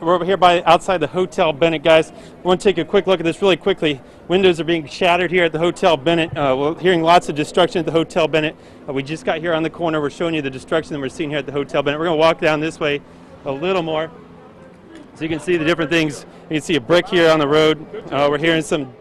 We're over here by outside the Hotel Bennett, guys. I want to take a quick look at this really quickly. Windows are being shattered here at the Hotel Bennett. Uh, we're hearing lots of destruction at the Hotel Bennett. Uh, we just got here on the corner. We're showing you the destruction that we're seeing here at the Hotel Bennett. We're going to walk down this way a little more so you can see the different things. You can see a brick here on the road. Uh, we're hearing some,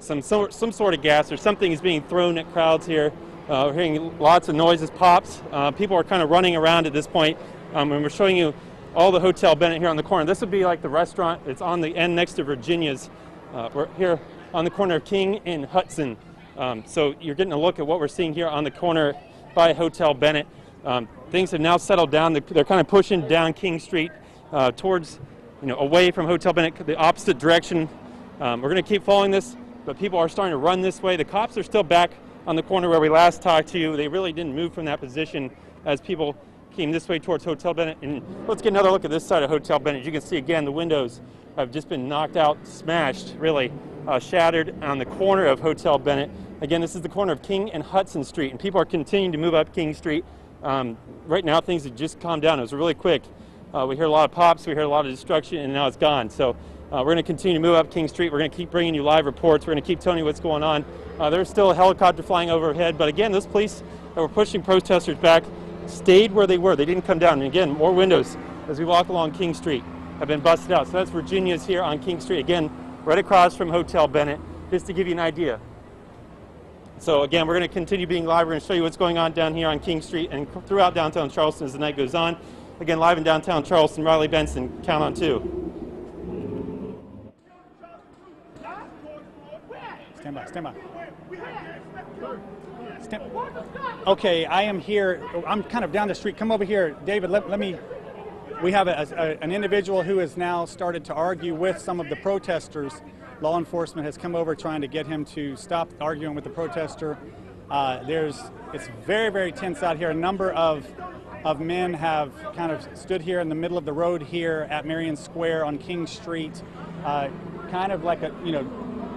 some, some, some sort of gas or something is being thrown at crowds here. Uh, we're hearing lots of noises, pops. Uh, people are kind of running around at this point. Um, and we're showing you all the Hotel Bennett here on the corner. This would be like the restaurant. It's on the end next to Virginia's. Uh, we're here on the corner of King and Hudson. Um, so you're getting a look at what we're seeing here on the corner by Hotel Bennett. Um, things have now settled down. They're kind of pushing down King Street uh, towards, you know, away from Hotel Bennett, the opposite direction. Um, we're going to keep following this, but people are starting to run this way. The cops are still back on the corner where we last talked to you. They really didn't move from that position as people came this way towards Hotel Bennett. And let's get another look at this side of Hotel Bennett. You can see again the windows have just been knocked out, smashed, really uh, shattered on the corner of Hotel Bennett. Again, this is the corner of King and Hudson Street, and people are continuing to move up King Street. Um, right now, things have just calmed down. It was really quick. Uh, we hear a lot of pops, we hear a lot of destruction, and now it's gone. So uh, we're going to continue to move up King Street. We're going to keep bringing you live reports. We're going to keep telling you what's going on. Uh, there's still a helicopter flying overhead, but again, those police that were pushing protesters back stayed where they were. They didn't come down. And again, more windows as we walk along King Street have been busted out. So that's Virginia's here on King Street. Again, right across from Hotel Bennett, just to give you an idea. So again, we're going to continue being live. We're going to show you what's going on down here on King Street and throughout downtown Charleston as the night goes on. Again, live in downtown Charleston, Riley Benson, count on two. Stand by, stand by. Okay, I am here. I'm kind of down the street. Come over here, David. Let, let me. We have a, a, an individual who has now started to argue with some of the protesters. Law enforcement has come over trying to get him to stop arguing with the protester. Uh, there's, it's very, very tense out here. A number of of men have kind of stood here in the middle of the road here at Marion Square on King Street, uh, kind of like a, you know,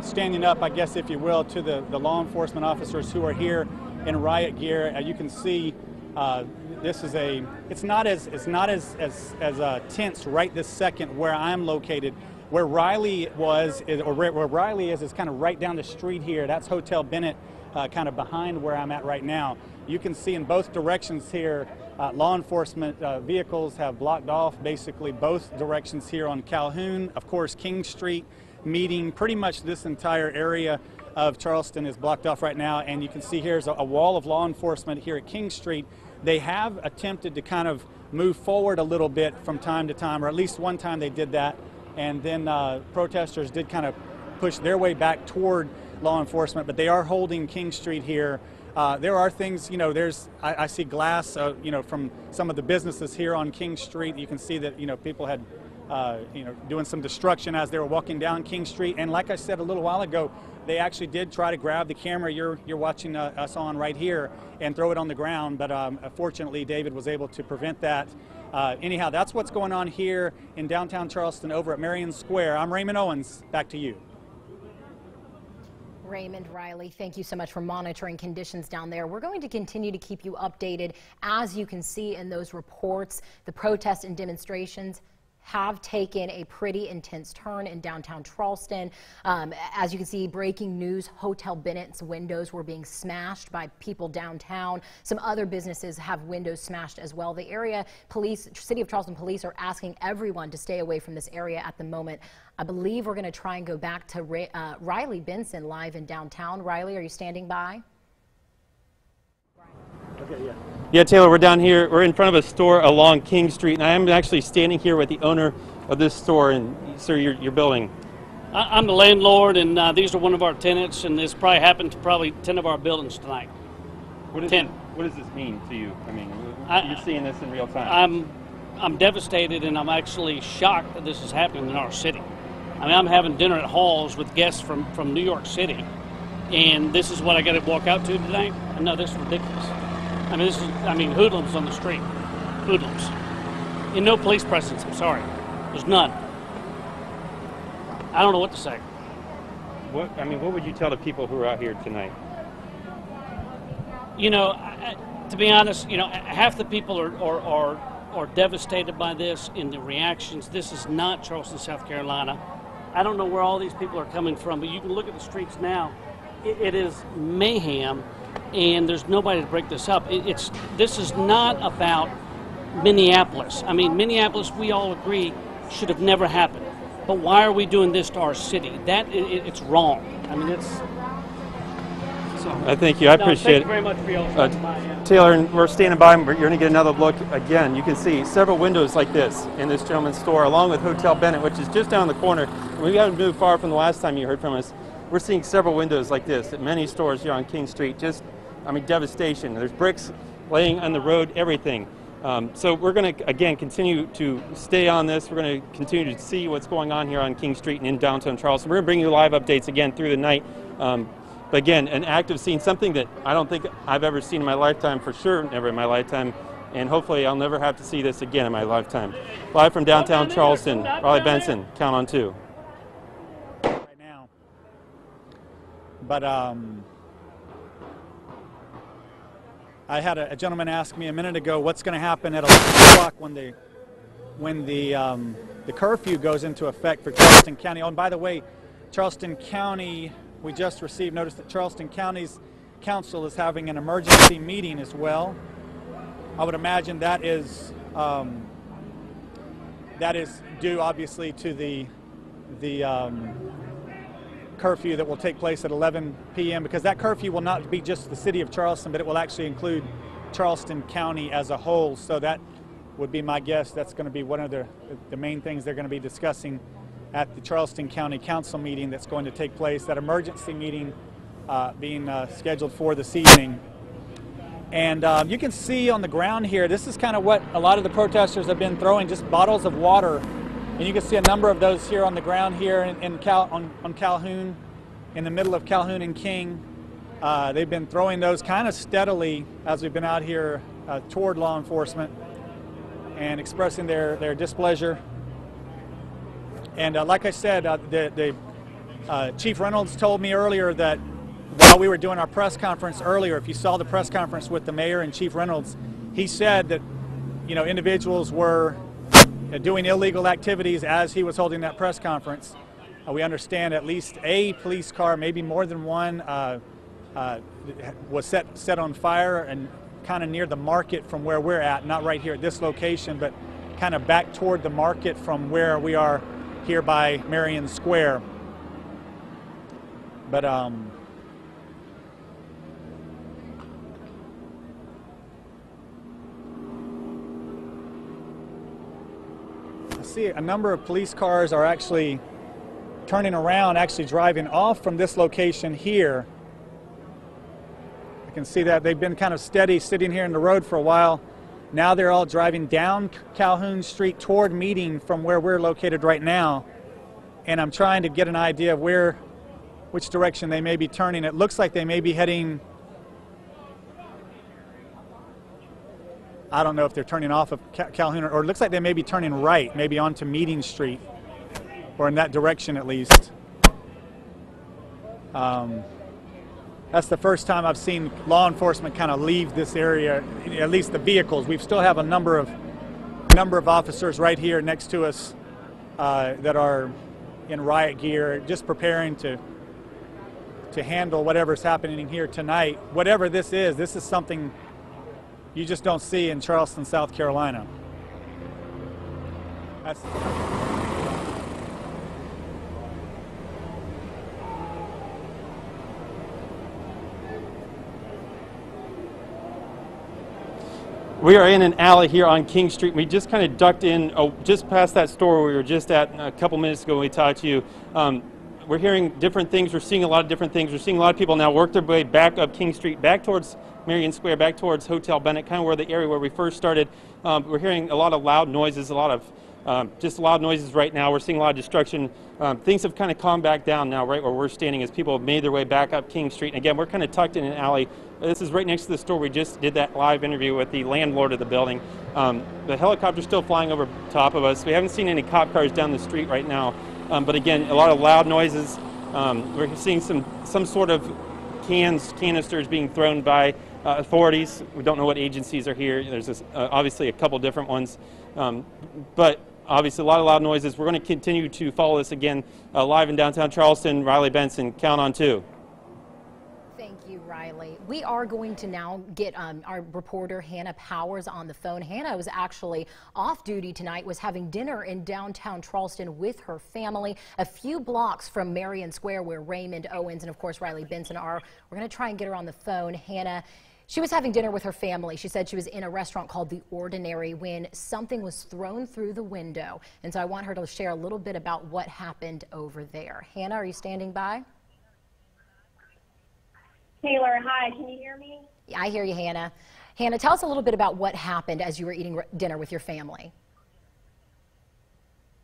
standing up, I guess, if you will, to the, the law enforcement officers who are here in riot gear. Uh, you can see uh, this is a, it's not as, it's not as, as, as uh, tense right this second where I'm located. Where Riley was, is, or where Riley is, is kind of right down the street here. That's Hotel Bennett, uh, kind of behind where I'm at right now. You can see in both directions here, uh, law enforcement uh, vehicles have blocked off basically both directions here on Calhoun. Of course, King Street meeting. Pretty much this entire area of Charleston is blocked off right now, and you can see here's a, wall of law enforcement here at King Street. They have attempted to kind of move forward a little bit from time to time, or at least one time they did that, and then uh, protesters did kind of push their way back toward law enforcement, but they are holding King Street here. Uh, there are things, you know, there's, I, I see glass, uh, you know, from some of the businesses here on King Street. You can see that, you know, people had uh, you know, doing some destruction as they were walking down King Street. And like I said a little while ago, they actually did try to grab the camera you're, you're watching uh, us on right here and throw it on the ground. But um, fortunately, David was able to prevent that. Uh, anyhow, that's what's going on here in downtown Charleston over at Marion Square. I'm Raymond Owens. Back to you. Raymond Riley, thank you so much for monitoring conditions down there. We're going to continue to keep you updated as you can see in those reports, the protests and demonstrations have taken a pretty intense turn in downtown Charleston. Um, as you can see, breaking news, Hotel Bennett's windows were being smashed by people downtown. Some other businesses have windows smashed as well. The area police, City of Charleston police are asking everyone to stay away from this area at the moment. I believe we're going to try and go back to uh, Riley Benson live in downtown. Riley, are you standing by? Okay, yeah. Yeah, Taylor, we're down here. We're in front of a store along King Street, and I am actually standing here with the owner of this store and, sir, your, your building. I'm the landlord, and uh, these are one of our tenants, and this probably happened to probably 10 of our buildings tonight. What, 10. It, what does this mean to you? I mean, I, you're seeing this in real time. I'm, I'm devastated, and I'm actually shocked that this is happening in our city. I mean, I'm having dinner at Halls with guests from, from New York City, and this is what I got to walk out to tonight? No, this is ridiculous. I mean, this is, I mean, hoodlums on the street. Hoodlums. And no police presence, I'm sorry. There's none. I don't know what to say. What, I mean, what would you tell the people who are out here tonight? You know, I, to be honest, you know, half the people are, are, are are devastated by this in the reactions. This is not Charleston, South Carolina. I don't know where all these people are coming from, but you can look at the streets now. it, it is mayhem, and there's nobody to break this up. It, it's this is not about Minneapolis. I mean, Minneapolis, we all agree, should have never happened. But why are we doing this to our city? That it, it's wrong. I mean, it's. So, I thank you. I no, appreciate thank you very much for your Uh. Taylor, and we're standing by, you're going to get another look again. You can see several windows like this in this gentleman's store, along with Hotel Bennett, which is just down the corner. We haven't moved far from the last time you heard from us. We're seeing several windows like this at many stores here on King Street. Just, I mean, devastation. There's bricks laying on the road, everything. Um, so we're going to, again, continue to stay on this. We're going to continue to see what's going on here on King Street and in downtown Charleston. We're going to bring you live updates again through the night. Um, but again, an active scene, something that I don't think I've ever seen in my lifetime, for sure, never in my lifetime. And hopefully I'll never have to see this again in my lifetime. Live from downtown Charleston, Riley Benson, count on two. right now. But um, I had a, a gentleman ask me a minute ago what's going to happen at 11 o'clock when the when the um, the curfew goes into effect for Charleston County. Oh, and by the way, Charleston County, we just received notice that Charleston County's council is having an emergency meeting as well. I would imagine that is um, that is due obviously to the the um, curfew that will take place at 11 p.m. because that curfew will not be just the city of Charleston, but it will actually include Charleston County as a whole. So that would be my guess. That's going to be one of the, the main things they're going to be discussing at the Charleston County Council meeting that's going to take place, that emergency meeting uh, being uh, scheduled for this evening. And um, you can see on the ground here, this is kind of what a lot of the protesters have been throwing, just bottles of water. And you can see a number of those here on the ground here in, in Cal, on, on Calhoun, in the middle of Calhoun and King. Uh, they've been throwing those kind of steadily as we've been out here uh, toward law enforcement and expressing their, their displeasure. And uh, like I said, uh, the, the uh, Chief Reynolds told me earlier that while we were doing our press conference earlier, if you saw the press conference with the mayor and Chief Reynolds, he said that you know individuals were doing illegal activities as he was holding that press conference. Uh, we understand at least a police car, maybe more than one, uh, uh, was set set on fire and kind of near the market from where we're at, not right here at this location, but kind of back toward the market from where we are here by Marion Square. But um, see a number of police cars are actually turning around, actually driving off from this location here. I can see that they've been kind of steady sitting here in the road for a while. Now they're all driving down Calhoun Street toward Meeting from where we're located right now. And I'm trying to get an idea of where, which direction they may be turning. It looks like they may be heading. I don't know if they're turning off of Calhoun or, it looks like they may be turning right, maybe onto Meeting Street, or in that direction at least. Um, that's the first time I've seen law enforcement kind of leave this area, at least the vehicles. We still have a number of number of officers right here next to us uh, that are in riot gear, just preparing to to handle whatever's happening here tonight. Whatever this is, this is something you just don't see in Charleston, South Carolina. That's, We are in an alley here on King Street. We just kind of ducked in oh, just past that store we were just at a couple minutes ago when we talked to you. Um, we're hearing different things. We're seeing a lot of different things. We're seeing a lot of people now work their way back up King Street, back towards Marion Square, back towards Hotel Bennett, kind of where the area where we first started. Um, we're hearing a lot of loud noises, a lot of um, just loud noises right now. We're seeing a lot of destruction. Um, things have kind of calmed back down now, right where we're standing, as people have made their way back up King Street. And again, we're kind of tucked in an alley. This is right next to the store. We just did that live interview with the landlord of the building. Um, the helicopter's still flying over top of us. We haven't seen any cop cars down the street right now. Um, but again, a lot of loud noises. Um, we're seeing some some sort of cans, canisters being thrown by uh, authorities. We don't know what agencies are here. There's this, uh, obviously a couple different ones, um, but obviously a lot of loud noises. We're going to continue to follow this again uh, live in downtown Charleston. Riley Benson, count on two. We are going to now get um, our reporter Hannah Powers on the phone. Hannah was actually off duty tonight, was having dinner in downtown Charleston with her family, a few blocks from Marion Square where Raymond Owens and of course Riley Benson are. We're going to try and get her on the phone. Hannah, she was having dinner with her family. She said she was in a restaurant called The Ordinary when something was thrown through the window. And so I want her to share a little bit about what happened over there. Hannah, are you standing by? Taylor, hi, can you hear me? I hear you, Hannah. Hannah, tell us a little bit about what happened as you were eating dinner with your family.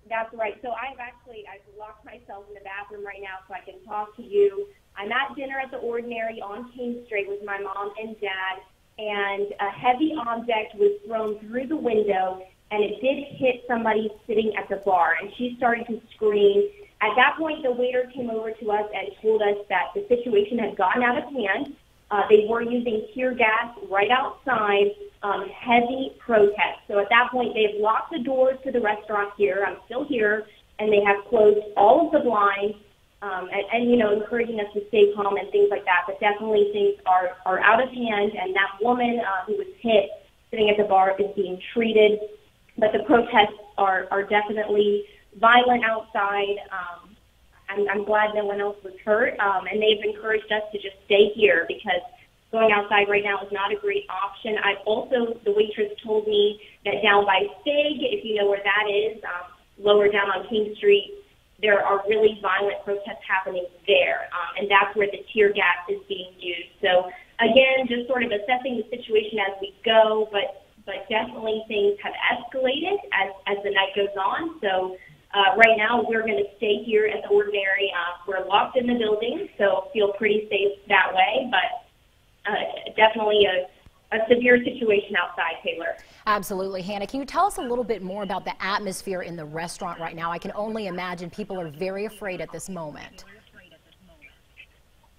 That's right. So I've actually I've locked myself in the bathroom right now so I can talk to you. I'm at dinner at the Ordinary on King Street with my mom and dad, and a heavy object was thrown through the window, and it did hit somebody sitting at the bar, and she started to scream. At that point, the waiter came over to us and told us that the situation had gotten out of hand. Uh, they were using tear gas right outside, um, heavy protest. So at that point, they've locked the doors to the restaurant here. I'm still here, and they have closed all of the blinds um, and, and, you know, encouraging us to stay calm and things like that. But definitely things are, are out of hand, and that woman uh, who was hit sitting at the bar is being treated. But the protests are, are definitely violent outside. Um, I'm, I'm glad no one else was hurt, um, and they've encouraged us to just stay here because going outside right now is not a great option. I've also, the waitress told me that down by Fig, if you know where that is, um, lower down on King Street, there are really violent protests happening there, um, and that's where the tear gas is being used. So again, just sort of assessing the situation as we go, but but definitely things have escalated as as the night goes on. So uh, right now, we're going to stay here at the Ordinary. Uh, we're locked in the building, so feel pretty safe that way. But uh, definitely a, a severe situation outside, Taylor. Absolutely. Hannah, can you tell us a little bit more about the atmosphere in the restaurant right now? I can only imagine people are very afraid at this moment.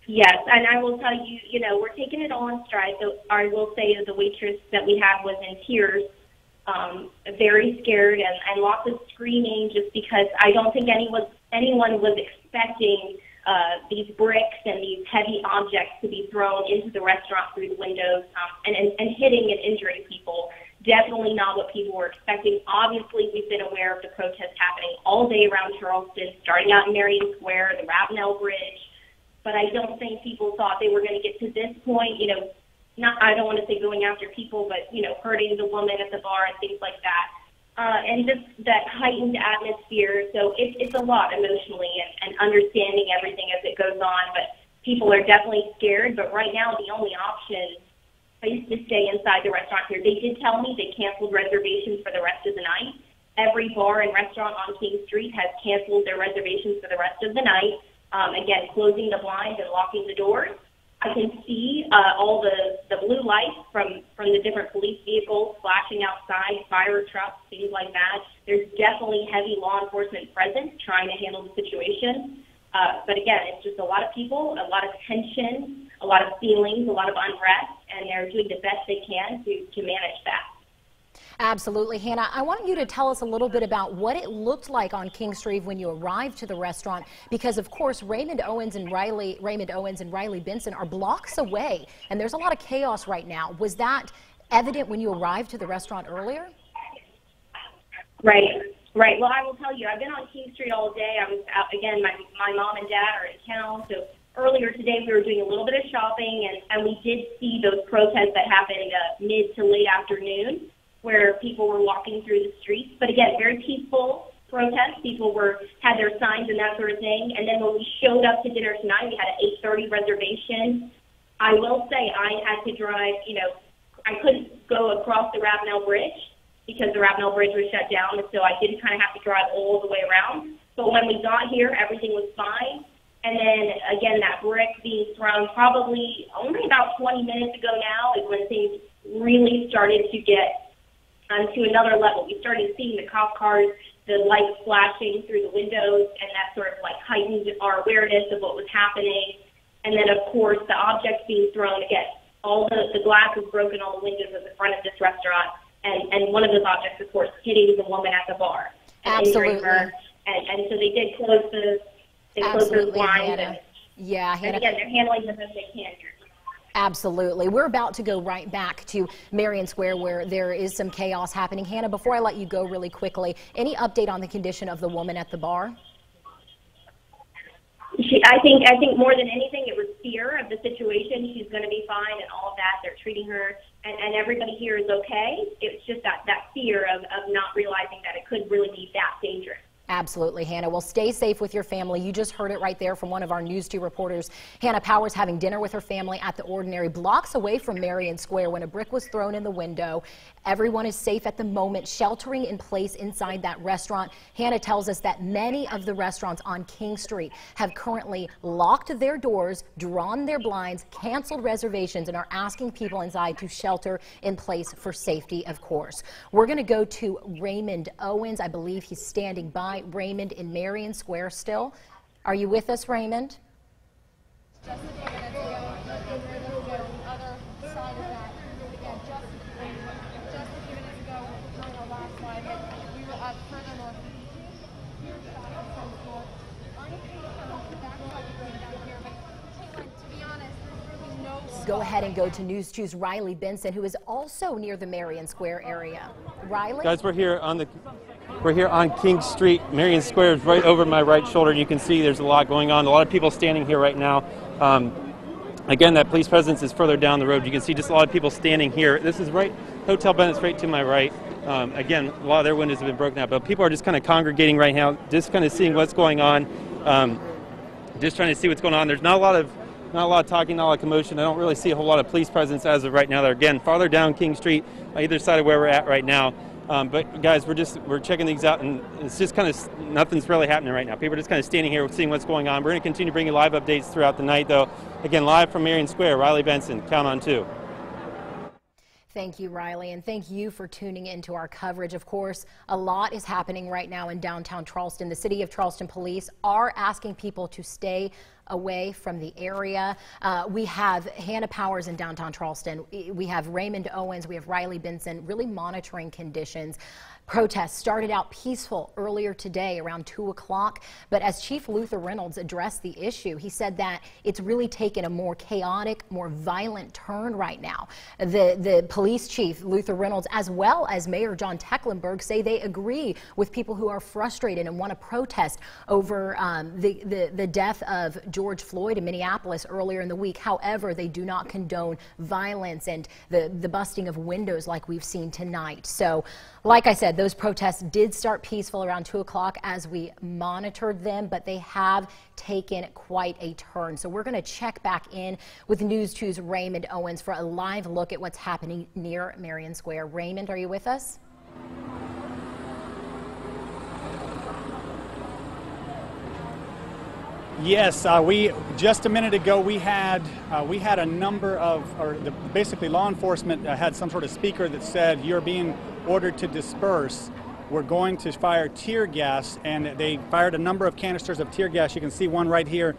Yes, and I will tell you, you know, we're taking it all in stride. So I will say the waitress that we had was in tears um, very scared and, and lots of screaming just because I don't think anyone anyone was expecting uh, these bricks and these heavy objects to be thrown into the restaurant through the windows um, and, and, and hitting and injuring people. Definitely not what people were expecting. Obviously, we've been aware of the protests happening all day around Charleston, starting out in Marion Square, the Ravenel Bridge. But I don't think people thought they were going to get to this point. You know, not I don't want to say going after people, but you know, hurting the woman at the bar and things like that. Uh, and just that heightened atmosphere. So it, it's a lot emotionally and, and understanding everything as it goes on. But people are definitely scared. But right now, the only option is to stay inside the restaurant here. They did tell me they canceled reservations for the rest of the night. Every bar and restaurant on King Street has canceled their reservations for the rest of the night. Um, again, closing the blinds and locking the doors. I can see uh, all the, the blue lights from, from the different police vehicles flashing outside, fire trucks, things like that. There's definitely heavy law enforcement presence trying to handle the situation. Uh, but again, it's just a lot of people, a lot of tension, a lot of feelings, a lot of unrest, and they're doing the best they can to, to manage that. Absolutely. Hannah, I want you to tell us a little bit about what it looked like on King Street when you arrived to the restaurant, because of course Raymond Owens and Riley, Raymond Owens and Riley Benson are blocks away, and there's a lot of chaos right now. Was that evident when you arrived to the restaurant earlier? Right. Right. Well, I will tell you, I've been on King Street all day. I was out again. My my mom and dad are in town, so earlier today we were doing a little bit of shopping, and and we did see those protests that happened uh, mid to late afternoon where people were walking through the streets. But again, very peaceful protest. People were had their signs and that sort of thing. And then when we showed up to dinner tonight, we had an 8:30 reservation. I will say I had to drive. You know, I couldn't go across the Ravenel Bridge because the Ravenel Bridge was shut down, and so I did kind of have to drive all the way around. But when we got here, everything was fine. And then again, that brick being thrown probably only about 20 minutes ago now is when things really started to get um, to another level. We started seeing the cop cars, the lights flashing through the windows, and that sort of like heightened our awareness of what was happening. And then, of course, the objects being thrown again. all the, the glass was broken on the windows of the front of this restaurant, and, and one of those objects, of course, hitting the woman at the bar and Absolutely. her. And, and so they did close the they closed those Absolutely, blinds. Hannah. And, Yeah, and again, they're handling this as they can here. Absolutely. We're about to go right back to Marion Square where there is some chaos happening. Hannah, before I let you go really quickly, any update on the condition of the woman at the bar? She, I think, I think more than anything, it was fear of the situation. She's going to be fine and all of that. They're treating her, and, and everybody here is okay. It's just that that fear of, of not realizing that it could really be that dangerous. Absolutely, Hannah. Well, stay safe with your family. You just heard it right there from one of our News 2 reporters. Hannah Powers having dinner with her family at the Ordinary, blocks away from Marion Square when a brick was thrown in the window. Everyone is safe at the moment, sheltering in place inside that restaurant. Hannah tells us that many of the restaurants on King Street have currently locked their doors, drawn their blinds, canceled reservations, and are asking people inside to shelter in place for safety, of course. We're going to go to Raymond Owens. I believe he's standing by. Raymond in Marion Square still. Are you with us, Raymond? just a few minutes ago, and we're able to go to the other side of that. Again, just, just a few minutes ago, during our last live, we were up further north. Here, shots from the floor. Aren't you that's why we bring it down here, but Caitlin, to be honest, there's really no Go ahead and go to News 2's Riley Benson, who is also near the Marion Square area. Riley? Guys, we're here on the we're here on King Street. Marion Square is right over my right shoulder. You can see there's a lot going on. A lot of people standing here right now. Um, again, that police presence is further down the road. You can see just a lot of people standing here. This is right Hotel Bennett's right to my right. Um, again, a lot of their windows have been broken out, but people are just kind of congregating right now, just kind of seeing what's going on. Um, just trying to see what's going on. There's not a lot of not a lot of talking, not a lot of commotion. I don't really see a whole lot of police presence as of right now. They're again farther down King Street, either side of where we're at right now. Um, but guys, we're just we're checking things out, and it's just kind of nothing's really happening right now. People are just kind of standing here, seeing what's going on. We're going to continue bringing live updates throughout the night, though. Again, live from Marion Square, Riley Benson. Count on two. Thank you, Riley, and thank you for tuning into our coverage. Of course, a lot is happening right now in downtown Charleston. The City of Charleston Police are asking people to stay away from the area. Uh, we have Hannah Powers in downtown Charleston. We have Raymond Owens. We have Riley Benson really monitoring conditions. Protests started out peaceful earlier today around 2 o'clock, but as Chief Luther Reynolds addressed the issue, he said that it's really taken a more chaotic, more violent turn right now. The, the police chief, Luther Reynolds, as well as Mayor John Tecklenburg, say they agree with people who are frustrated and want to protest over um, the, the, the death of George Floyd in Minneapolis earlier in the week. However, they do not condone violence and the, the busting of windows like we've seen tonight. So, like I said, those protests did start peaceful around 2 o'clock as we monitored them, but they have taken quite a turn. So we're going to check back in with News 2's Raymond Owens for a live look at what's happening near Marion Square. Raymond, are you with us? Yes, uh, we just a minute ago we had uh, we had a number of, or the, basically law enforcement uh, had some sort of speaker that said you're being ordered to disperse. We're going to fire tear gas, and they fired a number of canisters of tear gas. You can see one right here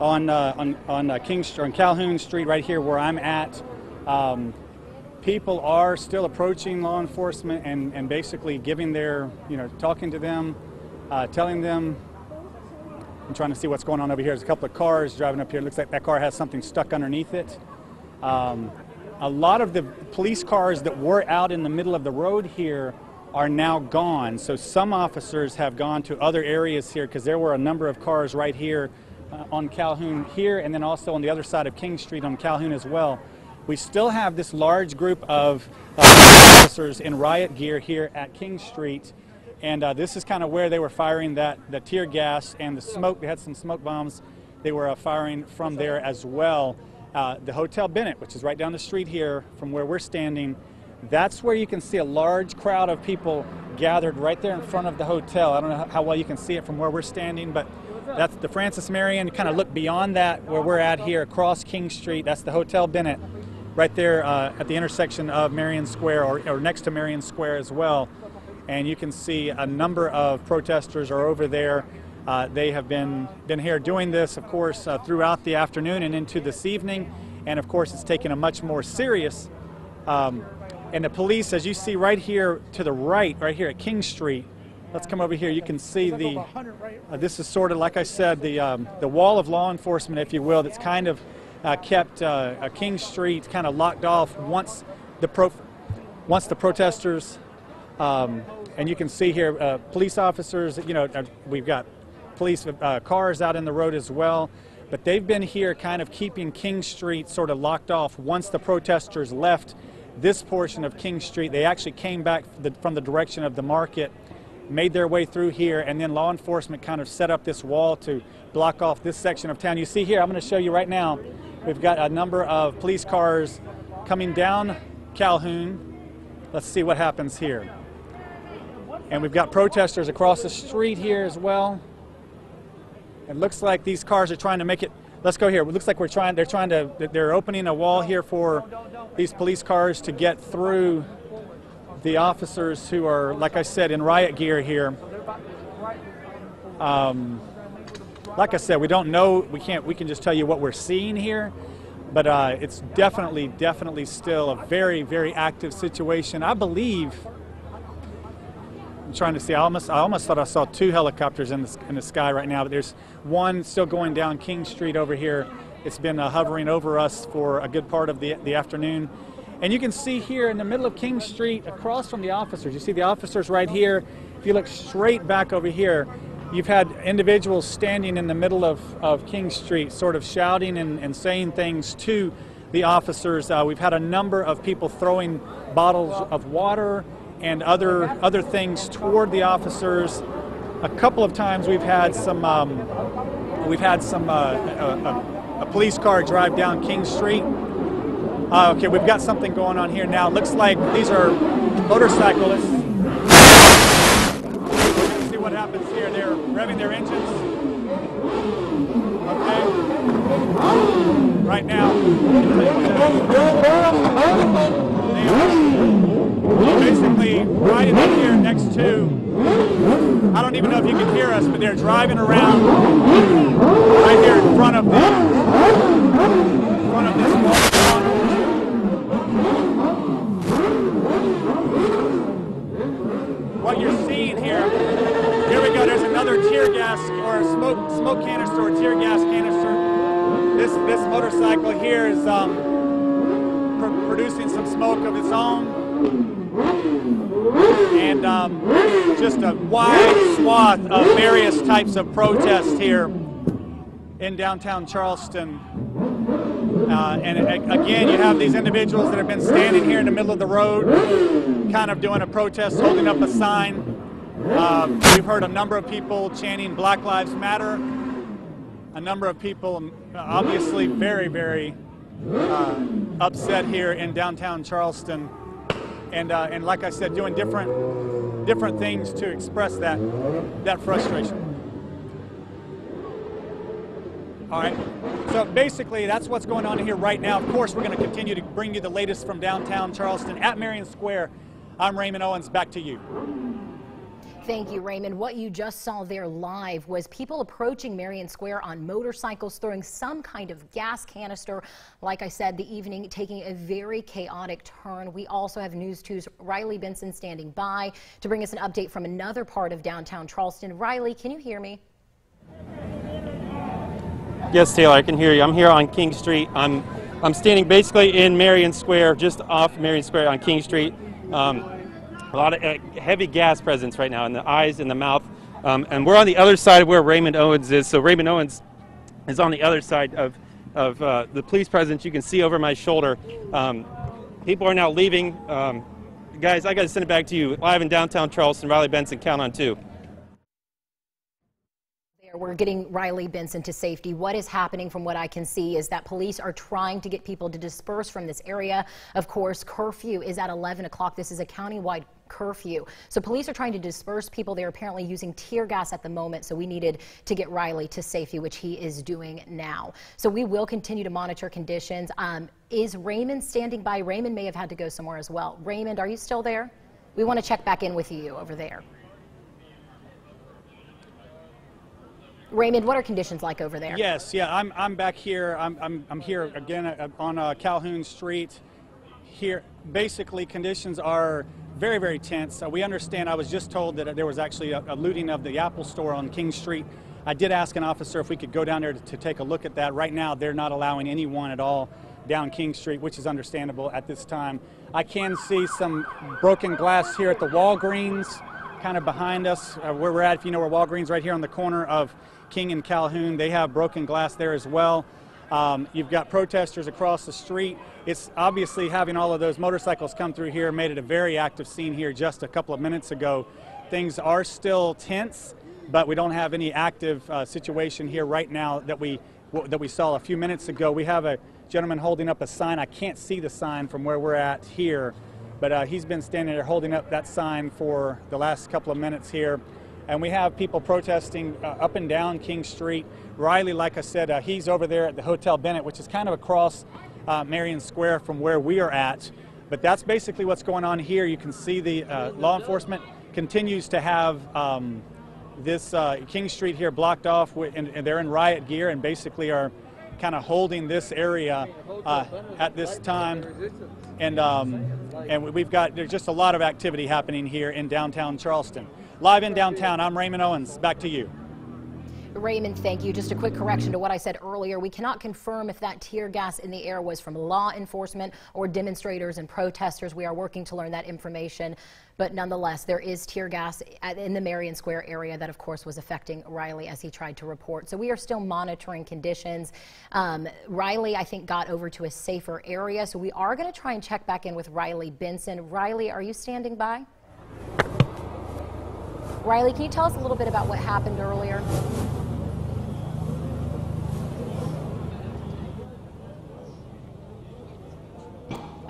on uh, on on uh, King on Calhoun Street, right here where I'm at. Um, people are still approaching law enforcement and, and basically giving their, you know, talking to them, uh, telling them I'm trying to see what's going on over here. There's a couple of cars driving up here. It looks like that car has something stuck underneath it. Um, a lot of the police cars that were out in the middle of the road here are now gone. So some officers have gone to other areas here because there were a number of cars right here uh, on Calhoun here and then also on the other side of King Street on Calhoun as well. We still have this large group of uh, officers in riot gear here at King Street. And uh, this is kind of where they were firing that the tear gas and the smoke. They had some smoke bombs. They were uh, firing from there as well. Uh, the Hotel Bennett, which is right down the street here from where we're standing, that's where you can see a large crowd of people gathered right there in front of the hotel. I don't know how well you can see it from where we're standing, but that's the Francis Marion. You kind of look beyond that where we're at here across King Street. That's the Hotel Bennett right there uh, at the intersection of Marion Square or, or next to Marion Square as well and you can see a number of protesters are over there. Uh, they have been been here doing this, of course, uh, throughout the afternoon and into this evening, and of course, it's taken a much more serious. Um, and the police, as you see right here to the right, right here at King Street, let's come over here. You can see the. Uh, this is sort of like I said, the um, the wall of law enforcement, if you will, that's kind of uh, kept uh, uh King Street kind of locked off once the pro once the protesters. Um, and you can see here, uh, police officers. You know, uh, we've got police cars out in the road as well. But they've been here kind of keeping King Street sort of locked off once the protesters left this portion of King Street. They actually came back from the direction of the market, made their way through here, and then law enforcement kind of set up this wall to block off this section of town. You see here, I'm going to show you right now, we've got a number of police cars coming down Calhoun. Let's see what happens here. And we've got protesters across the street here as well. It looks like these cars are trying to make it. Let's go here. It looks like we're trying. They're trying to. They're opening a wall here for these police cars to get through the officers who are, like I said, in riot gear here. Um, like I said, we don't know. We can't. We can just tell you what we're seeing here, but uh, it's definitely, definitely still a very, very active situation. I believe I'm trying to see. I almost, I almost thought I saw two helicopters in the, in the sky right now, but there's one still going down King Street over here. It's been uh, hovering over us for a good part of the, the afternoon. And you can see here in the middle of King Street, across from the officers, you see the officers right here. If you look straight back over here, you've had individuals standing in the middle of, of King Street, sort of shouting and, and saying things to the officers. Uh, we've had a number of people throwing bottles of water and other other things toward the officers. A couple of times we've had some um, we've had some uh, a, a, police car drive down King Street. Uh, okay, we've got something going on here now. Looks like these are motorcyclists. See what happens here. They're revving their engines. Okay. Right now basically riding up here next to, I don't even know if you can hear us, but they're driving around right here in front of this, front of this wall. What you're seeing here, here we go, there's another tear gas or smoke, smoke canister or tear gas canister. This, this motorcycle here is um, pr producing some smoke of its own and um, just a wide swath of various types of protests here in downtown Charleston. Uh, and again, you have these individuals that have been standing here in the middle of the road, kind of doing a protest, holding up a sign. Uh, we've heard a number of people chanting Black Lives Matter. A number of people, obviously, very, very uh, upset here in downtown Charleston and uh, and like I said, doing different different things to express that that frustration. All right. So basically, that's what's going on here right now. Of course, we're going to continue to bring you the latest from downtown Charleston at Marion Square. I'm Raymond Owens. Back to you. Thank you, Raymond. What you just saw there live was people approaching Marion Square on motorcycles, throwing some kind of gas canister. Like I said, the evening taking a very chaotic turn. We also have News 2's Riley Benson standing by to bring us an update from another part of downtown Charleston. Riley, can you hear me? Yes, Taylor, I can hear you. I'm here on King Street. I'm I'm standing basically in Marion Square, just off Marion Square on King Street. Um, a lot of uh, heavy gas presence right now in the eyes and the mouth. Um, and we're on the other side of where Raymond Owens is. So Raymond Owens is on the other side of, of uh, the police presence. You can see over my shoulder. Um, people are now leaving. Um, guys, I got to send it back to you. Live in downtown Charleston, Riley Benson, count on two. We're getting Riley Benson to safety. What is happening from what I can see is that police are trying to get people to disperse from this area. Of course, curfew is at 11 o'clock. This is a countywide curfew. So police are trying to disperse people. They're apparently using tear gas at the moment. So we needed to get Riley to safety, which he is doing now. So we will continue to monitor conditions. Um, is Raymond standing by? Raymond may have had to go somewhere as well. Raymond, are you still there? We want to check back in with you over there. Raymond, what are conditions like over there? Yes, yeah, I'm, I'm back here. I'm, I'm, I'm here again uh, on uh, Calhoun Street. Here, basically, conditions are very, very tense. Uh, we understand. I was just told that there was actually a, a looting of the Apple Store on King Street. I did ask an officer if we could go down there to, to take a look at that. Right now, they're not allowing anyone at all down King Street, which is understandable at this time. I can see some broken glass here at the Walgreens, kind of behind us, uh, where we're at. If you know where Walgreens, right here on the corner of King and Calhoun, they have broken glass there as well. Um, you've got protesters across the street. It's obviously having all of those motorcycles come through here made it a very active scene here just a couple of minutes ago. Things are still tense, but we don't have any active uh, situation here right now that we that we saw a few minutes ago. We have a gentleman holding up a sign. I can't see the sign from where we're at here, but uh, he's been standing there holding up that sign for the last couple of minutes here. And we have people protesting uh, up and down King Street. Riley, like I said, uh, he's over there at the Hotel Bennett, which is kind of across uh, Marion Square from where we are at. But that's basically what's going on here. You can see the uh, law enforcement continues to have um, this uh, King Street here blocked off, and, and they're in riot gear and basically are kind of holding this area uh, at this time. And, um, and we've got, there's just a lot of activity happening here in downtown Charleston. Live in downtown, I'm Raymond Owens. Back to you. Raymond, thank you. Just a quick correction to what I said earlier. We cannot confirm if that tear gas in the air was from law enforcement or demonstrators and protesters. We are working to learn that information. But nonetheless, there is tear gas in the Marion Square area that, of course, was affecting Riley as he tried to report. So we are still monitoring conditions. Um, Riley, I think, got over to a safer area. So we are going to try and check back in with Riley Benson. Riley, are you standing by? Riley, can you tell us a little bit about what happened earlier?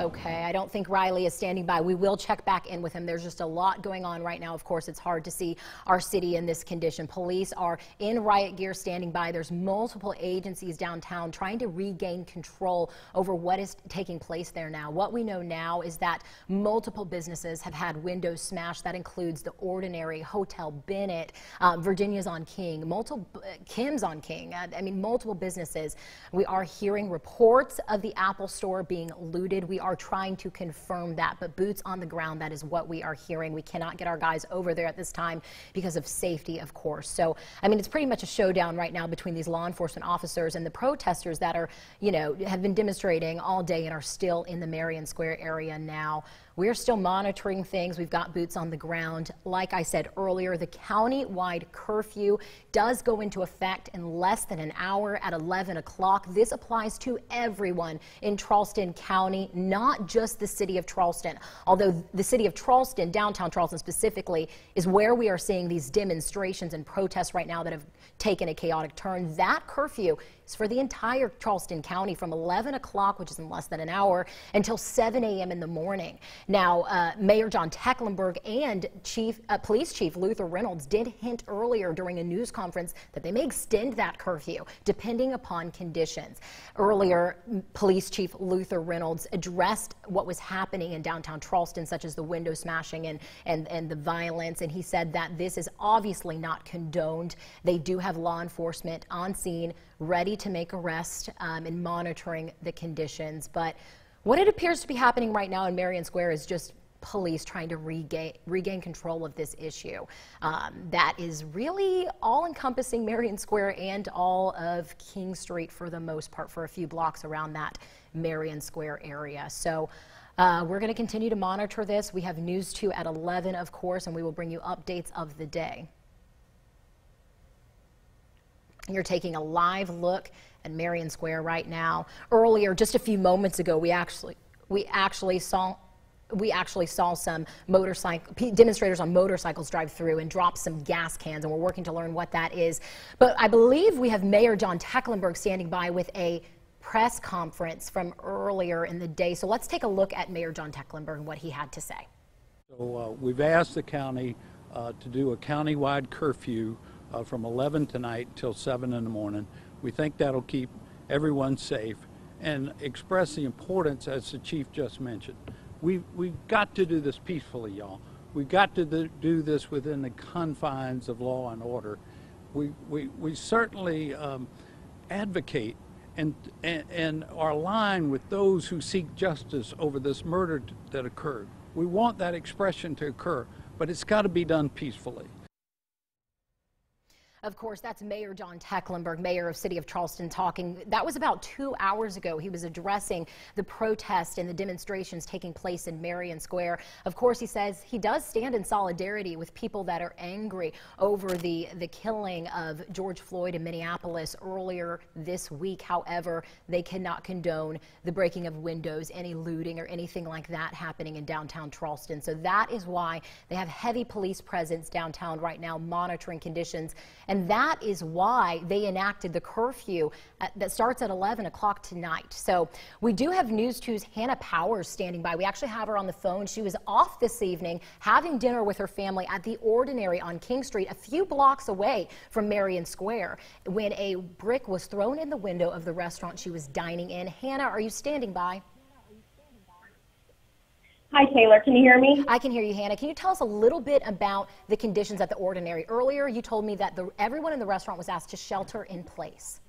Okay, I don't think Riley is standing by. We will check back in with him. There's just a lot going on right now. Of course, it's hard to see our city in this condition. Police are in riot gear standing by. There's multiple agencies downtown trying to regain control over what is taking place there now. What we know now is that multiple businesses have had windows smashed. That includes the Ordinary, Hotel Bennett, uh, Virginia's on King, multiple Kim's on King. Uh, I mean, multiple businesses. We are hearing reports of the Apple Store being looted. We are are trying to confirm that, but boots on the ground, that is what we are hearing. We cannot get our guys over there at this time because of safety, of course. So, I mean, it's pretty much a showdown right now between these law enforcement officers and the protesters that are, you know, have been demonstrating all day and are still in the Marion Square area now. We're still monitoring things. We've got boots on the ground. Like I said earlier, the county-wide curfew does go into effect in less than an hour at 11 o'clock. This applies to everyone in Charleston County, not just the city of Charleston. Although the city of Charleston, downtown Charleston specifically, is where we are seeing these demonstrations and protests right now that have taken a chaotic turn. That curfew for the entire Charleston County from 11 o'clock, which is in less than an hour, until 7 a.m. in the morning. Now, uh, Mayor John Tecklenburg and Chief uh, Police Chief Luther Reynolds did hint earlier during a news conference that they may extend that curfew depending upon conditions. Earlier, Police Chief Luther Reynolds addressed what was happening in downtown Charleston, such as the window smashing and, and, and the violence, and he said that this is obviously not condoned. They do have law enforcement on scene ready to make arrests um, and monitoring the conditions. But what it appears to be happening right now in Marion Square is just police trying to regain, regain control of this issue. Um, that is really all encompassing Marion Square and all of King Street for the most part, for a few blocks around that Marion Square area. So uh, we're going to continue to monitor this. We have News 2 at 11, of course, and we will bring you updates of the day. You're taking a live look at Marion Square right now. Earlier, just a few moments ago, we actually we actually saw we actually saw some motorcycle demonstrators on motorcycles drive through and drop some gas cans, and we're working to learn what that is. But I believe we have Mayor John Tecklenburg standing by with a press conference from earlier in the day. So let's take a look at Mayor John Tecklenburg and what he had to say. So uh, we've asked the county uh, to do a county-wide curfew uh, from 11 tonight till 7 in the morning. We think that'll keep everyone safe and express the importance, as the chief just mentioned. We've, we've got to do this peacefully, y'all. We've got to do this within the confines of law and order. we, we, we certainly um, advocate and, and, and are aligned with those who seek justice over this murder that occurred. We want that expression to occur, but it's got to be done peacefully. Of course, that's Mayor John Tecklenburg, Mayor of City of Charleston, talking. That was about two hours ago. He was addressing the protest and the demonstrations taking place in Marion Square. Of course, he says he does stand in solidarity with people that are angry over the, the killing of George Floyd in Minneapolis earlier this week. However, they cannot condone the breaking of windows, any looting, or anything like that happening in downtown Charleston. So that is why they have heavy police presence downtown right now, monitoring conditions. And that is why they enacted the curfew at, that starts at 11 o'clock tonight. So we do have News 2's Hannah Powers standing by. We actually have her on the phone. She was off this evening having dinner with her family at the Ordinary on King Street, a few blocks away from Marion Square, when a brick was thrown in the window of the restaurant she was dining in. Hannah, are you standing by? Hi, Taylor. Can you hear me? I can hear you, Hannah. Can you tell us a little bit about the conditions at the Ordinary? Earlier, you told me that the, everyone in the restaurant was asked to shelter in place.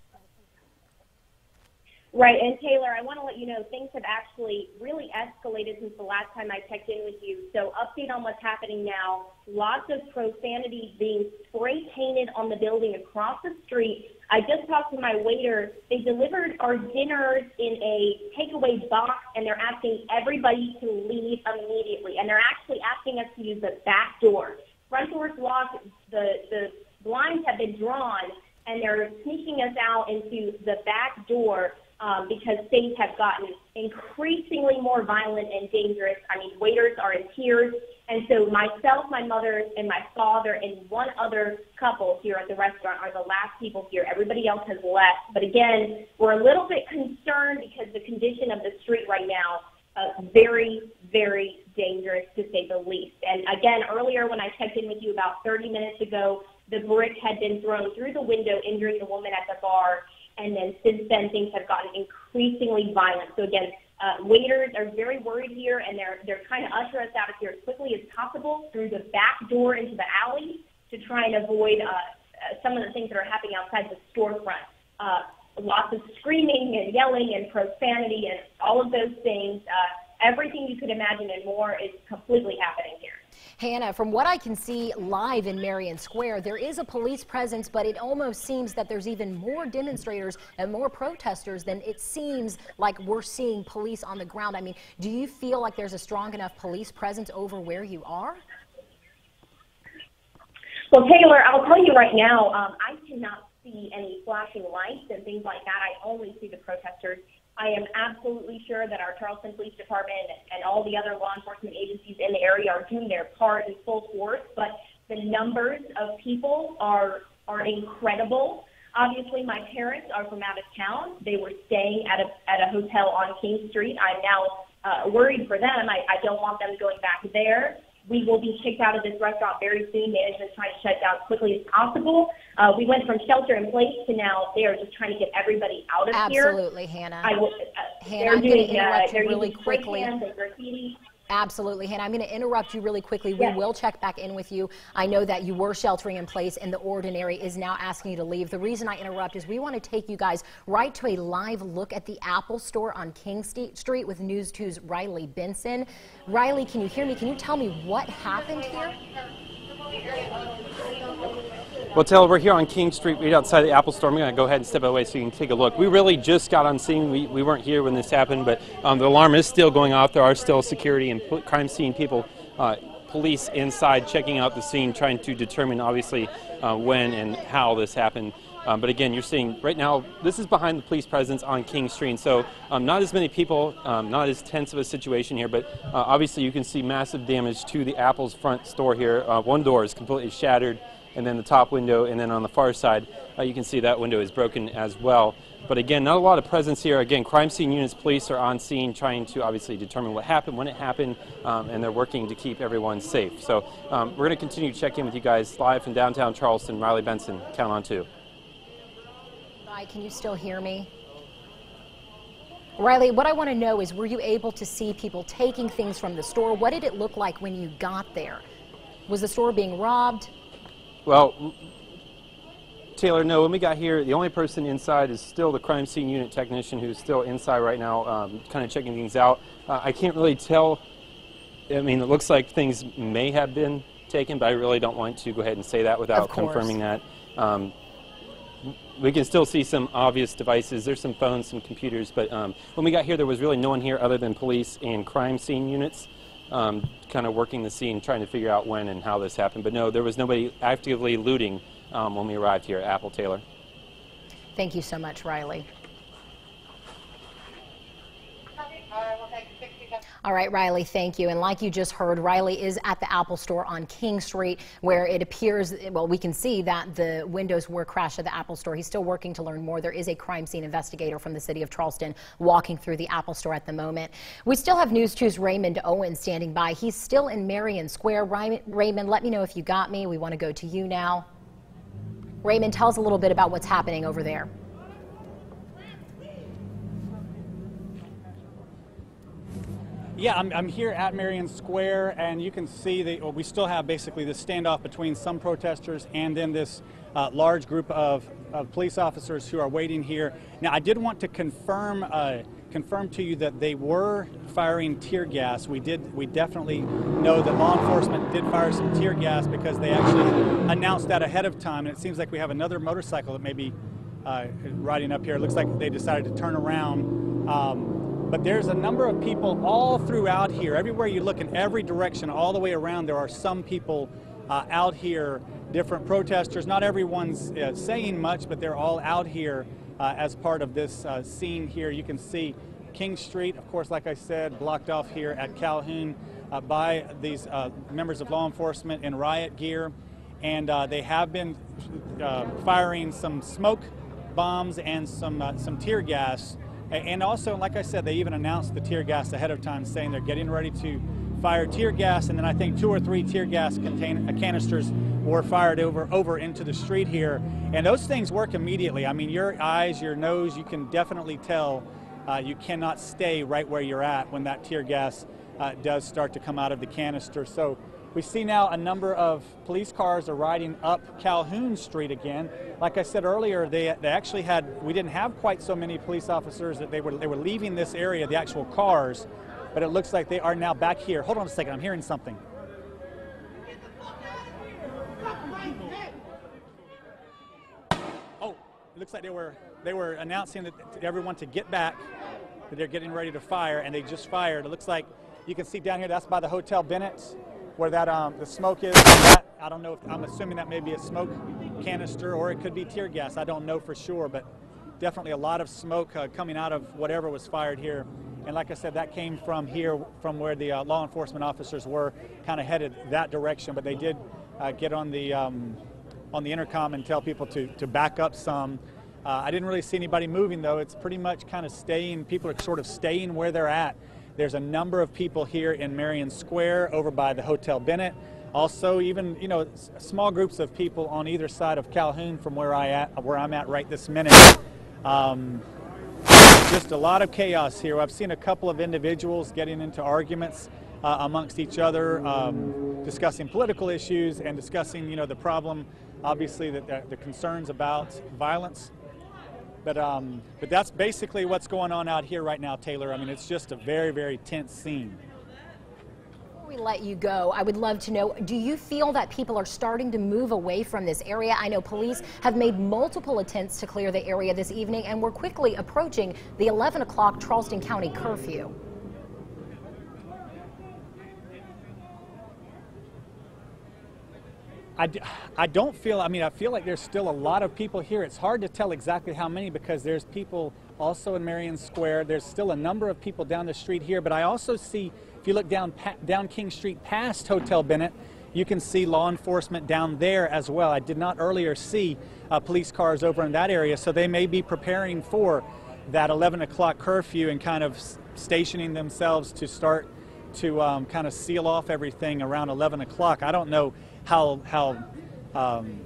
Right, and Taylor, I want to let you know things have actually really escalated since the last time I checked in with you. So, update on what's happening now. Lots of profanity being spray painted on the building across the street. I just talked to my waiter. They delivered our dinners in a takeaway box, and they're asking everybody to leave immediately. And they're actually asking us to use the back door. Front door's locked. The the blinds have been drawn, and they're sneaking us out into the back door um, because things have gotten increasingly more violent and dangerous. I mean, waiters are in tears. And so myself, my mother, and my father, and one other couple here at the restaurant are the last people here. Everybody else has left. But again, we're a little bit concerned because the condition of the street right now uh, very, very dangerous to say the least. And again, earlier when I checked in with you about 30 minutes ago, the brick had been thrown through the window, injuring the woman at the bar and then since then things have gotten increasingly violent. So again, uh, waiters are very worried here, and they're they're trying to usher us out of here as quickly as possible through the back door into the alley to try and avoid uh, uh, some of the things that are happening outside the storefront. Uh, lots of screaming and yelling and profanity and all of those things. Uh, everything you could imagine and more is completely happening here. Hannah, from what I can see live in Marion Square, there is a police presence, but it almost seems that there's even more demonstrators and more protesters than it seems like we're seeing police on the ground. I mean, do you feel like there's a strong enough police presence over where you are? Well, Taylor, I'll tell you right now, um, I cannot see any flashing lights and things like that. I only see the protesters I am absolutely sure that our Charleston Police Department and all the other law enforcement agencies in the area are doing their part in full force, but the numbers of people are are incredible. Obviously, my parents are from out of town. They were staying at a at a hotel on King Street. I'm now uh, worried for them. I, I don't want them going back there we will be kicked out of this restaurant very soon. Management's trying to shut down as quickly as possible. Uh, we went from shelter in place to now they are just trying to get everybody out of Absolutely, here. Absolutely, Hannah. I will, uh, Hannah, I'm going to interrupt uh, you really quickly. And graffiti. Absolutely, Hannah. I'm going to interrupt you really quickly. We will check back in with you. I know that you were sheltering in place and the ordinary is now asking you to leave. The reason I interrupt is we want to take you guys right to a live look at the Apple store on King Street with News 2's Riley Benson. Riley, can you hear me? Can you tell me what happened here? Well, Taylor, we're here on King Street, right outside the Apple Store. I'm going to go ahead and step away so you can take a look. We really just got on scene. We, we weren't here when this happened, but um, the alarm is still going off. There are still security and crime scene people, uh, police inside checking out the scene, trying to determine, obviously, uh, when and how this happened. Um, but again, you're seeing right now, this is behind the police presence on King Street. So um, not as many people, um, not as tense of a situation here, but uh, obviously you can see massive damage to the Apple's front store here. Uh, one door is completely shattered and then the top window, and then on the far side, uh, you can see that window is broken as well. But again, not a lot of presence here. Again, crime scene units, police are on scene trying to obviously determine what happened, when it happened, um, and they're working to keep everyone safe. So um, we're going to continue to check in with you guys live from downtown Charleston. Riley Benson, count on two. Bye, can you still hear me? Riley, what I want to know is were you able to see people taking things from the store? What did it look like when you got there? Was the store being robbed? Well, Taylor, no, when we got here, the only person inside is still the crime scene unit technician who's still inside right now, um, kind of checking things out. Uh, I can't really tell. I mean, it looks like things may have been taken, but I really don't want to go ahead and say that without confirming that. Um, we can still see some obvious devices. There's some phones, some computers, but um, when we got here, there was really no one here other than police and crime scene units, um, kind of working the scene, trying to figure out when and how this happened. But no, there was nobody actively looting um, when we arrived here at Apple Taylor. Thank you so much, Riley. All right, Riley, thank you. And like you just heard, Riley is at the Apple Store on King Street, where it appears, well, we can see that the windows were crashed at the Apple Store. He's still working to learn more. There is a crime scene investigator from the city of Charleston walking through the Apple Store at the moment. We still have News 2's Raymond Owen standing by. He's still in Marion Square. Raymond, let me know if you got me. We want to go to you now. Raymond, tell us a little bit about what's happening over there. Yeah, I'm, I'm here at Marion Square, and you can see that well, we still have basically this standoff between some protesters and then this uh, large group of, of police officers who are waiting here. Now, I did want to confirm uh, confirm to you that they were firing tear gas. We did we definitely know that law enforcement did fire some tear gas because they actually announced that ahead of time. And it seems like we have another motorcycle that may be uh, riding up here. It looks like they decided to turn around. Um, but there's a number of people all throughout here. Everywhere you look in every direction, all the way around, there are some people uh, out here, different protesters. Not everyone's uh, saying much, but they're all out here uh, as part of this uh, scene here. You can see King Street, of course, like I said, blocked off here at Calhoun uh, by these uh, members of law enforcement in riot gear. And they have been firing some smoke bombs and some, some tear gas and also, like I said, they even announced the tear gas ahead of time, saying they're getting ready to fire tear gas. And then I think two or three tear gas contain- uh, canisters were fired over over into the street here. And those things work immediately. I mean, your eyes, your nose, you can definitely tell. Uh, you cannot stay right where you're at when that tear gas uh, does start to come out of the canister. So we see now a number of police cars are riding up Calhoun Street again. Like I said earlier, they, they actually had, we didn't have quite so many police officers that they were, they were leaving this area, the actual cars, but it looks like they are now back here. Hold on a second, I'm hearing something. Oh, it looks like they were, they were announcing that to everyone to get back, that they're getting ready to fire, and they just fired. It looks like you can see down here, that's by the Hotel Bennett where that um, the smoke is. That, I don't know if I'm assuming that may be a smoke canister or it could be tear gas. I don't know for sure, but definitely a lot of smoke uh, coming out of whatever was fired here. And like I said, that came from here, from where the uh, law enforcement officers were, kind of headed that direction. But they did uh, get on the um, on the intercom and tell people to to back up some. Uh, I didn't really see anybody moving though. It's pretty much kind of staying. People are sort of staying where they're at. There's a number of people here in Marion Square over by the Hotel Bennett. Also, even you know, small groups of people on either side of Calhoun from where I at, where I'm at right this minute. Um, just a lot of chaos here. I've seen a couple of individuals getting into arguments uh, amongst each other, um, discussing political issues and discussing, you know, the problem, obviously, that the, the concerns about violence but um, but that's basically what's going on out here right now, Taylor. I mean, it's just a very very tense scene. Before we let you go, I would love to know, do you feel that people are starting to move away from this area? I know police have made multiple attempts to clear the area this evening, and we're quickly approaching the 11 o'clock Charleston County curfew. I, I don't feel, I mean, I feel like there's still a lot of people here. It's hard to tell exactly how many because there's people also in Marion Square. There's still a number of people down the street here, but I also see, if you look down, down King Street past Hotel Bennett, you can see law enforcement down there as well. I did not earlier see uh, police cars over in that area, so they may be preparing for that 11 o'clock curfew and kind of stationing themselves to start to um, kind of seal off everything around 11 o'clock. I don't know how how um,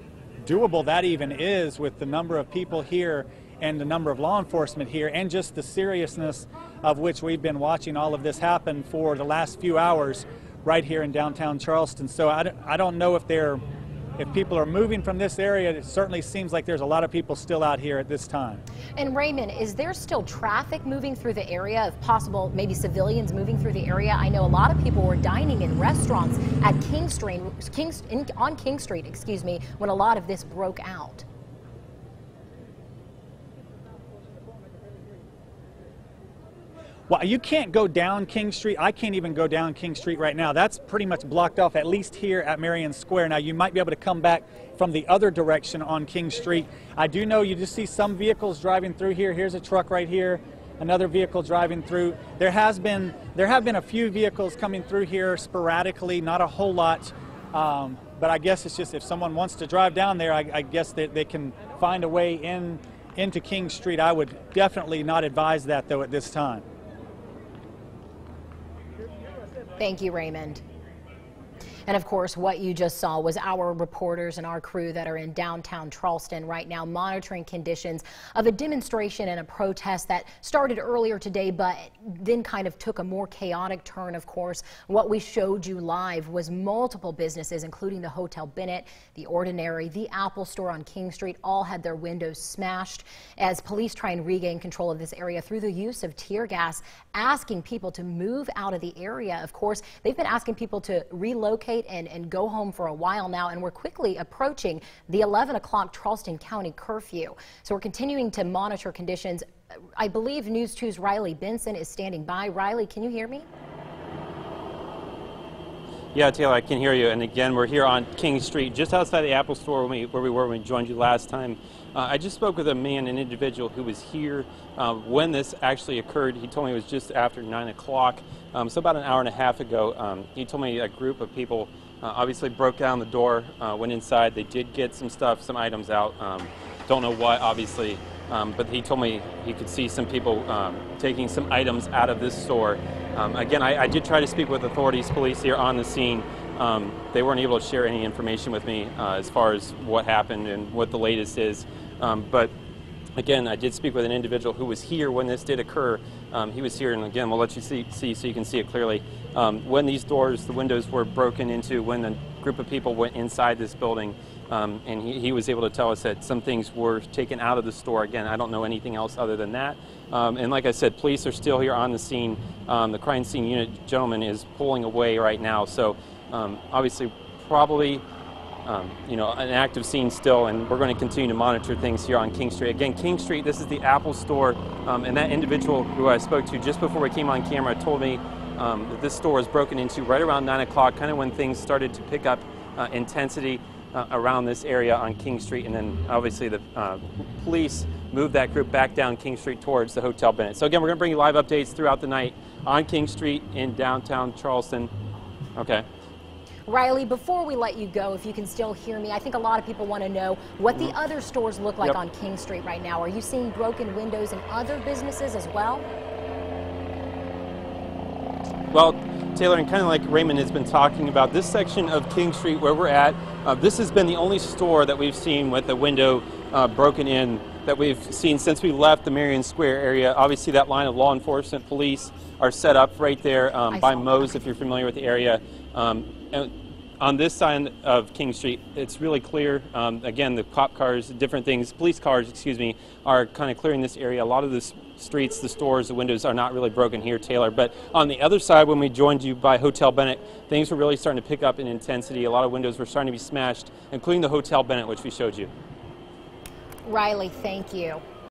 doable that even is with the number of people here and the number of law enforcement here and just the seriousness of which we've been watching all of this happen for the last few hours right here in downtown Charleston. So I, I don't know if they're if people are moving from this area, it certainly seems like there's a lot of people still out here at this time. And Raymond, is there still traffic moving through the area of possible maybe civilians moving through the area? I know a lot of people were dining in restaurants at King Street, King, in, on King Street, excuse me, when a lot of this broke out. Well, you can't go down King Street. I can't even go down King Street right now. That's pretty much blocked off, at least here at Marion Square. Now, you might be able to come back from the other direction on King Street. I do know you just see some vehicles driving through here. Here's a truck right here, another vehicle driving through. There has been, there have been a few vehicles coming through here sporadically, not a whole lot. Um, but I guess it's just if someone wants to drive down there, I, I guess that they can find a way in into King Street. I would definitely not advise that though at this time. Thank you, Raymond. And of course, what you just saw was our reporters and our crew that are in downtown Charleston right now monitoring conditions of a demonstration and a protest that started earlier today, but then kind of took a more chaotic turn, of course. What we showed you live was multiple businesses, including the Hotel Bennett, the Ordinary, the Apple Store on King Street, all had their windows smashed as police try and regain control of this area through the use of tear gas, asking people to move out of the area. Of course, they've been asking people to relocate and, and go home for a while now, and we're quickly approaching the 11 o'clock Charleston County curfew. So we're continuing to monitor conditions. I believe News 2's Riley Benson is standing by. Riley, can you hear me? Yeah, Taylor, I can hear you. And again, we're here on King Street, just outside the Apple Store where we, where we were when we joined you last time. Uh, I just spoke with a man, an individual who was here uh, when this actually occurred. He told me it was just after 9 o'clock, um, so about an hour and a half ago. Um, he told me a group of people uh, obviously broke down the door, uh, went inside. They did get some stuff, some items out. Um, don't know what, obviously. Um, but he told me he could see some people um, taking some items out of this store. Um, again, I, I, did try to speak with authorities, police here on the scene. Um, they weren't able to share any information with me uh, as far as what happened and what the latest is. Um, but again, I did speak with an individual who was here when this did occur. Um, he was here, and again, we'll let you see, see so you can see it clearly. when these doors, the windows were broken into, when a group of people went inside this building, um, and he, he, was able to tell us that some things were taken out of the store. Again, I don't know anything else other than that. Um, and like I said, police are still here on the scene. Um, the crime scene unit gentleman is pulling away right now. So um, obviously, probably, um, you know, an active scene still, and we're going to continue to monitor things here on King Street. Again, King Street, this is the Apple store, um, and that individual who I spoke to just before we came on camera told me that this store was broken into right around 9 o'clock, kind of when things started to pick up uh, intensity uh, around this area on King Street, and then obviously the uh, police moved that group back down King Street towards the Hotel Bennett. So again, we're going to bring you live updates throughout the night on King Street in downtown Charleston. Okay. Riley, before we let you go, if you can still hear me, I think a lot of people want to know what the mm-hmm. other stores look like yep. on King Street right now. Are you seeing broken windows in other businesses as well? Well, Taylor, and kind of like Raymond has been talking about, this section of King Street where we're at, uh, this has been the only store that we've seen with a window uh, broken in that we've seen since we left the Marion Square area. Obviously, that line of law enforcement police are set up right there um, by Moe's, if you're familiar with the area. Um, on this side of King Street, it's really clear. Um, again, the cop cars, different things, police cars, excuse me, are kind of clearing this area. A lot of the streets, the stores, the windows are not really broken here, Taylor. But on the other side, when we joined you by Hotel Bennett, things were really starting to pick up in intensity. A lot of windows were starting to be smashed, including the Hotel Bennett, which we showed you. Riley, thank you.